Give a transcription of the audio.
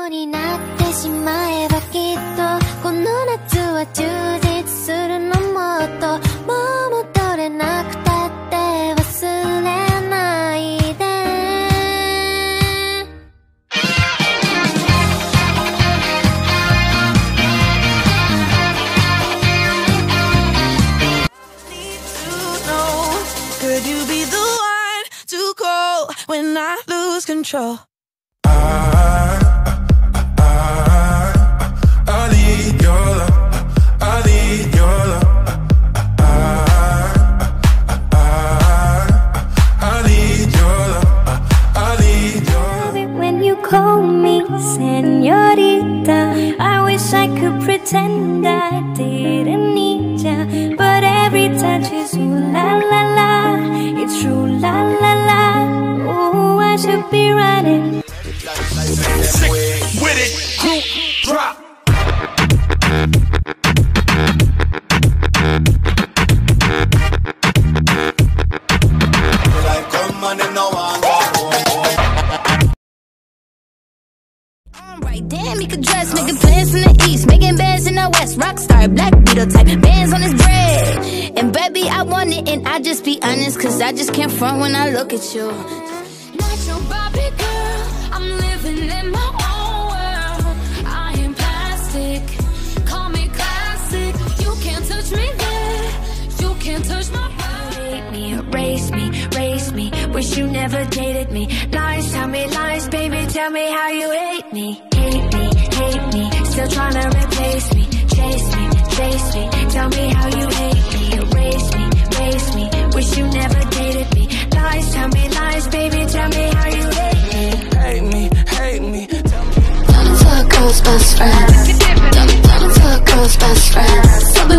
ってしまえばきっとこの夏は充実するのもっともう戻れなくたって忘れないで Could you be the one to call when I lose control? Wish I could pretend I didn't need ya, but every touch is ooh la la la. It's true la la la. Oh, I should be running. Sick with it, group drop. Like come on and no Alright, damn, he could dress, making plans in the east, making bands in the west, rockstar, black beetle type, bands on his bread. And baby, I want it, and I just be honest, cause I just can't front when I look at you. Wish you never dated me. Lies, tell me lies, baby. Tell me how you hate me. Hate me, hate me. Still trying to replace me. Chase me, chase me. Tell me how you hate me. Erase me, race me. Wish you never dated me. Lies, tell me lies, baby. Tell me how you hate me. Hate me, hate me. Tell me. Tell me to a girl's best friend. Tell me, tell me to girl's best friend.